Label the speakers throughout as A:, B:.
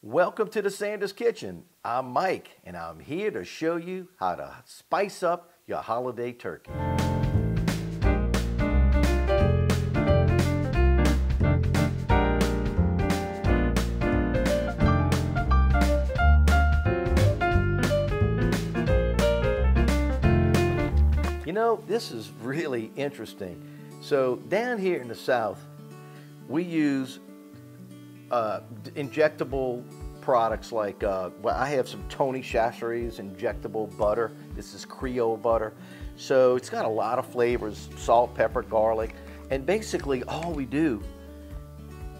A: Welcome to the Sanders Kitchen. I'm Mike, and I'm here to show you how to spice up your holiday turkey. You know, this is really interesting. So down here in the South, we use uh, injectable products like, uh, well, I have some Tony Chachere's injectable butter. This is Creole butter. So it's got a lot of flavors, salt, pepper, garlic. And basically all we do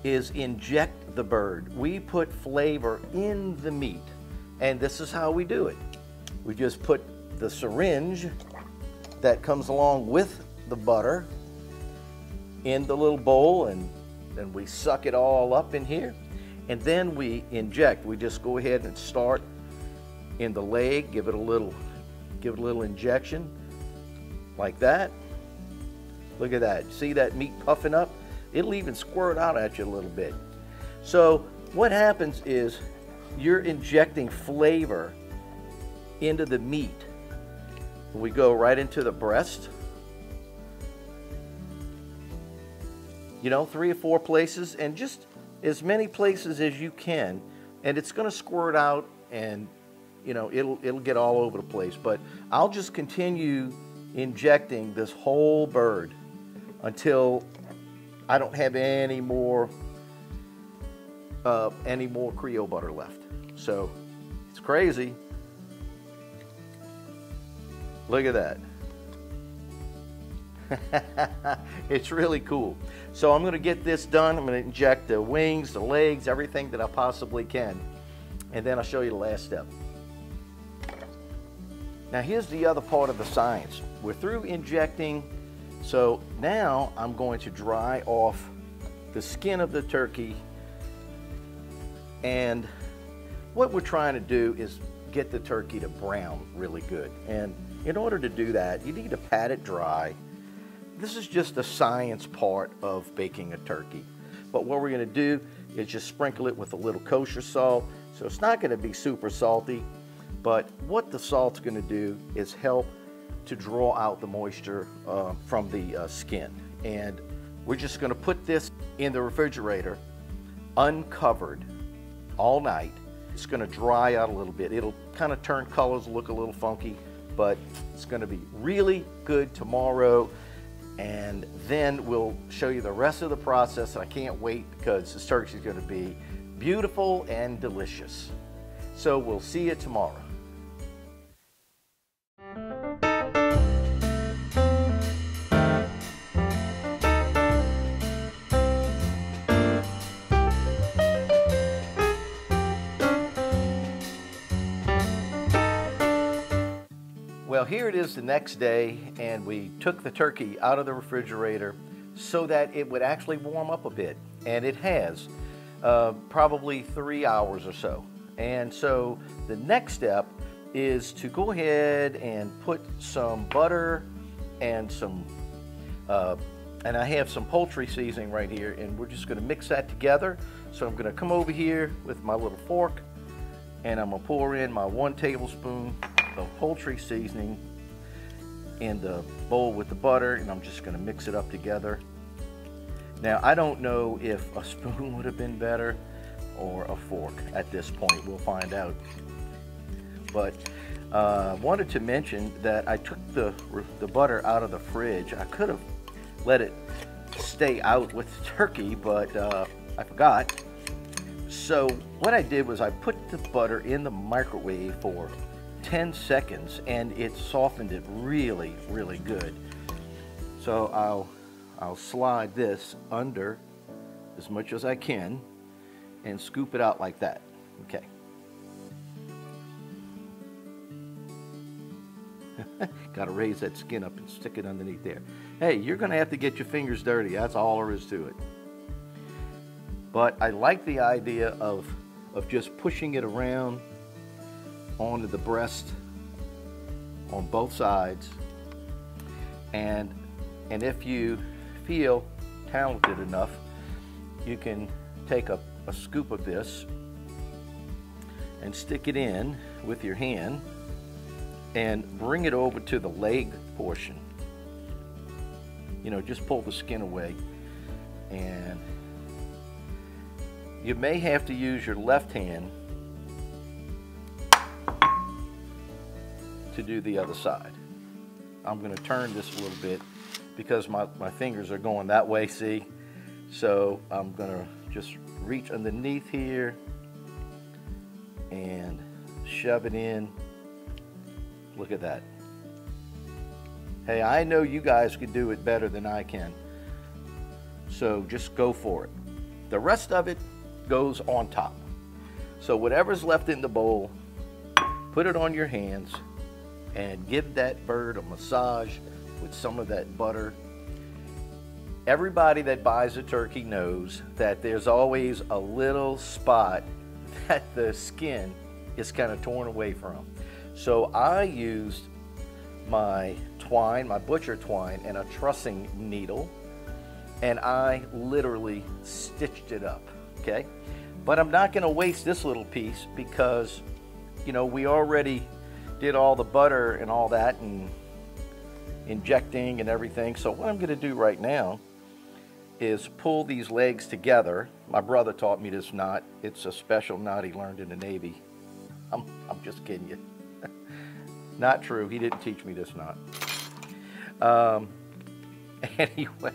A: is inject the bird. We put flavor in the meat. And this is how we do it. We just put the syringe that comes along with the butter in the little bowl and then we suck it all up in here and then we inject. We just go ahead and start in the leg, give it a little, give it a little injection like that. Look at that. See that meat puffing up? It'll even squirt out at you a little bit. So what happens is you're injecting flavor into the meat. We go right into the breast. You know, three or four places and just as many places as you can, and it's going to squirt out and you know it'll it'll get all over the place. But I'll just continue injecting this whole bird until I don't have any more uh, any more Creole butter left. So it's crazy. Look at that. it's really cool. So I'm going to get this done. I'm going to inject the wings, the legs, everything that I possibly can. And then I'll show you the last step. Now here's the other part of the science. We're through injecting. So now I'm going to dry off the skin of the turkey. And what we're trying to do is get the turkey to brown really good. And in order to do that, you need to pat it dry this is just the science part of baking a turkey. But what we're going to do is just sprinkle it with a little kosher salt. So it's not going to be super salty, but what the salt's going to do is help to draw out the moisture uh, from the uh, skin. And we're just going to put this in the refrigerator uncovered all night. It's going to dry out a little bit. It'll kind of turn colors, look a little funky, but it's going to be really good tomorrow and then we'll show you the rest of the process. I can't wait because this turkey is going to be beautiful and delicious. So we'll see you tomorrow. Here it is the next day, and we took the turkey out of the refrigerator so that it would actually warm up a bit, and it has, uh, probably three hours or so. And so the next step is to go ahead and put some butter and some, uh, and I have some poultry seasoning right here, and we're just gonna mix that together. So I'm gonna come over here with my little fork, and I'm gonna pour in my one tablespoon of poultry seasoning in the bowl with the butter and I'm just going to mix it up together. Now I don't know if a spoon would have been better or a fork at this point. We'll find out. But uh, wanted to mention that I took the, the butter out of the fridge. I could have let it stay out with the turkey, but uh, I forgot. So what I did was I put the butter in the microwave for 10 seconds and it softened it really, really good. So I'll, I'll slide this under as much as I can and scoop it out like that. Okay. Got to raise that skin up and stick it underneath there. Hey, you're going to have to get your fingers dirty. That's all there is to it. But I like the idea of, of just pushing it around onto the breast on both sides. And, and if you feel talented enough, you can take a, a scoop of this and stick it in with your hand and bring it over to the leg portion. You know, just pull the skin away and you may have to use your left hand to do the other side. I'm going to turn this a little bit because my, my fingers are going that way, see? So I'm going to just reach underneath here and shove it in. Look at that. Hey, I know you guys could do it better than I can. So just go for it. The rest of it goes on top. So whatever's left in the bowl, put it on your hands and give that bird a massage with some of that butter. Everybody that buys a turkey knows that there's always a little spot that the skin is kind of torn away from. So I used my twine, my butcher twine, and a trussing needle, and I literally stitched it up, okay? But I'm not gonna waste this little piece because, you know, we already did all the butter and all that and injecting and everything. So what I'm gonna do right now is pull these legs together. My brother taught me this knot. It's a special knot he learned in the Navy. I'm, I'm just kidding you. Not true. He didn't teach me this knot. Um, anyway,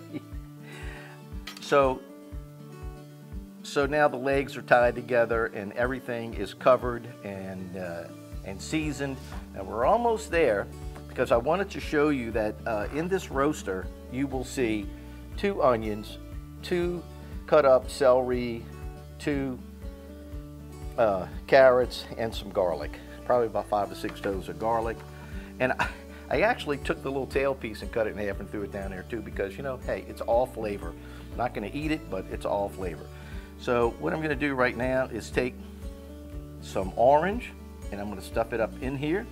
A: so so now the legs are tied together and everything is covered and uh, and seasoned. And we're almost there because I wanted to show you that uh, in this roaster you will see two onions, two cut up celery, two uh, carrots, and some garlic. Probably about five to six toes of garlic. And I, I actually took the little tail piece and cut it in half and threw it down there too because, you know, hey, it's all flavor. I'm not going to eat it, but it's all flavor. So what I'm going to do right now is take some orange and I'm going to stuff it up in here.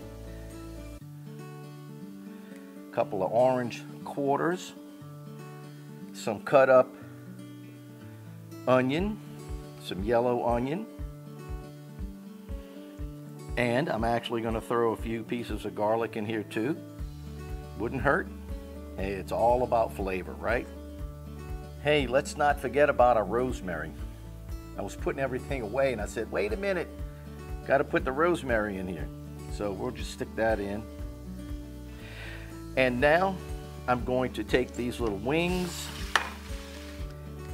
A: A couple of orange quarters, some cut up onion, some yellow onion, and I'm actually going to throw a few pieces of garlic in here too. Wouldn't hurt. Hey, it's all about flavor, right? Hey, let's not forget about our rosemary. I was putting everything away and I said, wait a minute, got to put the rosemary in here. So we'll just stick that in. And now I'm going to take these little wings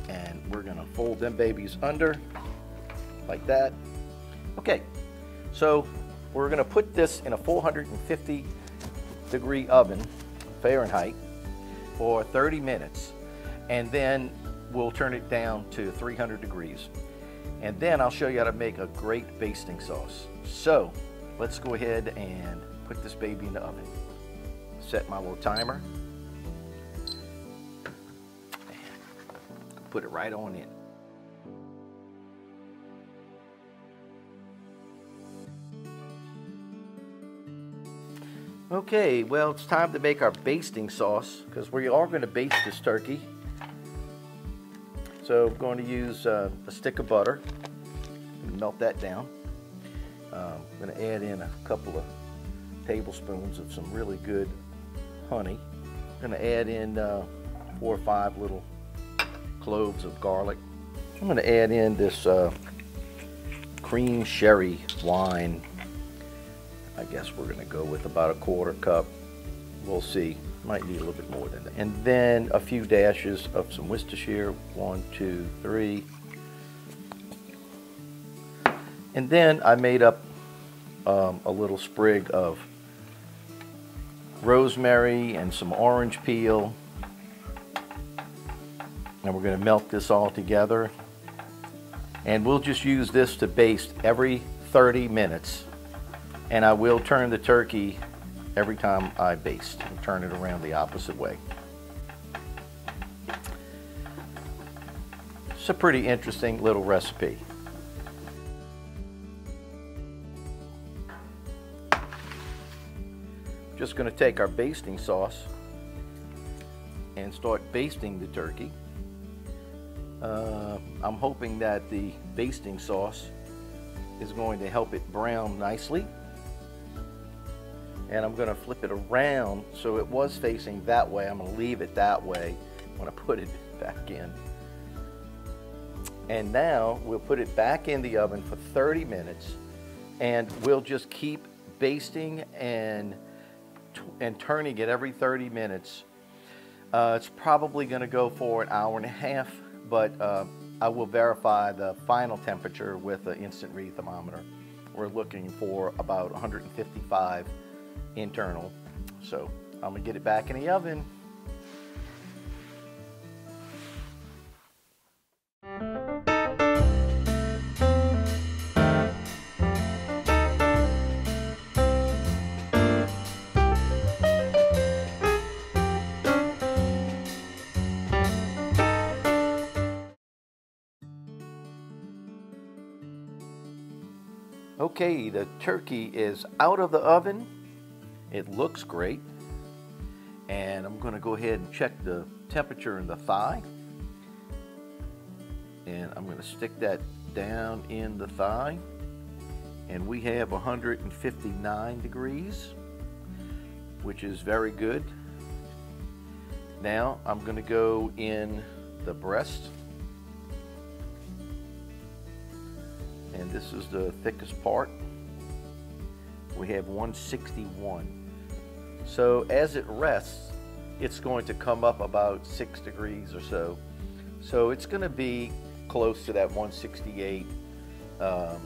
A: and we're going to fold them babies under like that. Okay, so we're going to put this in a 450 degree oven, Fahrenheit, for 30 minutes. And then we'll turn it down to 300 degrees. And then I'll show you how to make a great basting sauce. So let's go ahead and put this baby in the oven. Set my little timer. And put it right on in. Okay, well, it's time to make our basting sauce because we are going to baste this turkey. So I'm going to use uh, a stick of butter, melt that down. Um, I'm going to add in a couple of tablespoons of some really good honey. I'm going to add in uh, four or five little cloves of garlic. I'm going to add in this uh, cream sherry wine I guess we're going to go with about a quarter cup. We'll see. Might need a little bit more than that. And then a few dashes of some Worcestershire. One, two, three. And then I made up um, a little sprig of rosemary and some orange peel. And we're going to melt this all together. And we'll just use this to baste every 30 minutes and I will turn the turkey every time I baste and turn it around the opposite way. It's a pretty interesting little recipe. Just going to take our basting sauce and start basting the turkey. Uh, I'm hoping that the basting sauce is going to help it brown nicely. And I'm going to flip it around so it was facing that way. I'm going to leave it that way when I put it back in. And now we'll put it back in the oven for 30 minutes and we'll just keep basting and, and turning it every 30 minutes. Uh, it's probably going to go for an hour and a half, but uh, I will verify the final temperature with the instant read thermometer. We're looking for about 155 internal. So I'm gonna get it back in the oven. Okay, the turkey is out of the oven. It looks great. And I'm going to go ahead and check the temperature in the thigh. And I'm going to stick that down in the thigh. And we have 159 degrees, which is very good. Now I'm going to go in the breast. and this is the thickest part. We have 161. So as it rests, it's going to come up about six degrees or so. So it's going to be close to that 168, um,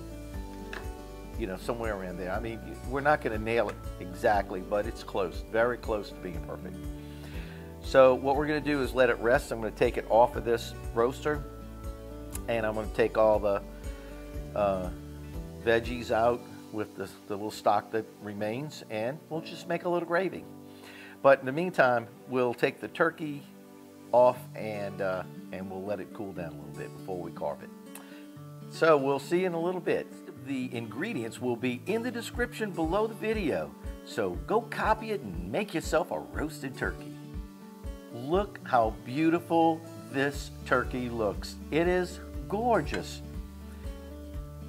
A: you know, somewhere around there. I mean, we're not going to nail it exactly, but it's close, very close to being perfect. So what we're going to do is let it rest. I'm going to take it off of this roaster, and I'm going to take all the uh, veggies out with the, the little stock that remains and we'll just make a little gravy. But in the meantime, we'll take the turkey off and, uh, and we'll let it cool down a little bit before we carve it. So we'll see in a little bit. The ingredients will be in the description below the video. So go copy it and make yourself a roasted turkey. Look how beautiful this turkey looks. It is gorgeous.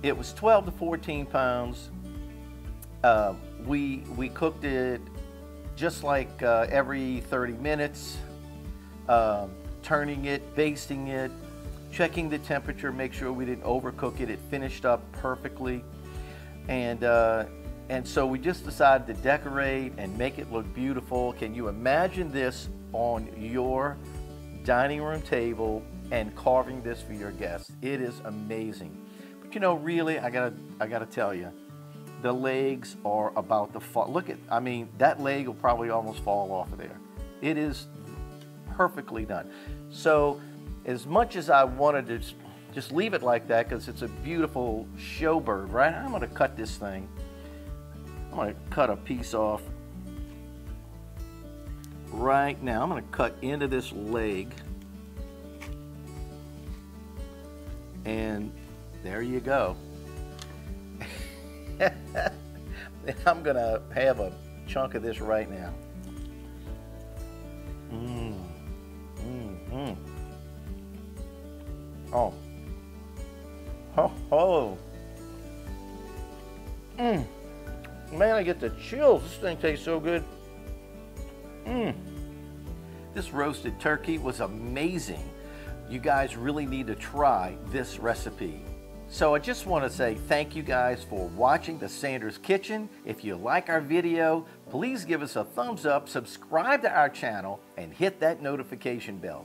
A: It was 12 to 14 pounds. Uh, we, we cooked it just like uh, every 30 minutes, um, turning it, basting it, checking the temperature, make sure we didn't overcook it. It finished up perfectly. And, uh, and so we just decided to decorate and make it look beautiful. Can you imagine this on your dining room table and carving this for your guests? It is amazing you know, really, I gotta, I gotta tell you, the legs are about to fall. Look at, I mean, that leg will probably almost fall off of there. It is perfectly done. So, as much as I wanted to just leave it like that because it's a beautiful show bird, right? I'm gonna cut this thing. I'm gonna cut a piece off right now. I'm gonna cut into this leg. And there you go. I'm going to have a chunk of this right now. Mmm. Mmm. Mmm. Oh. Oh. Oh. Mmm. Man, I get the chills. This thing tastes so good. Mmm. This roasted turkey was amazing. You guys really need to try this recipe. So I just want to say thank you guys for watching the Sanders Kitchen. If you like our video, please give us a thumbs up, subscribe to our channel, and hit that notification bell.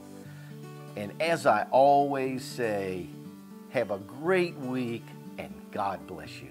A: And as I always say, have a great week and God bless you.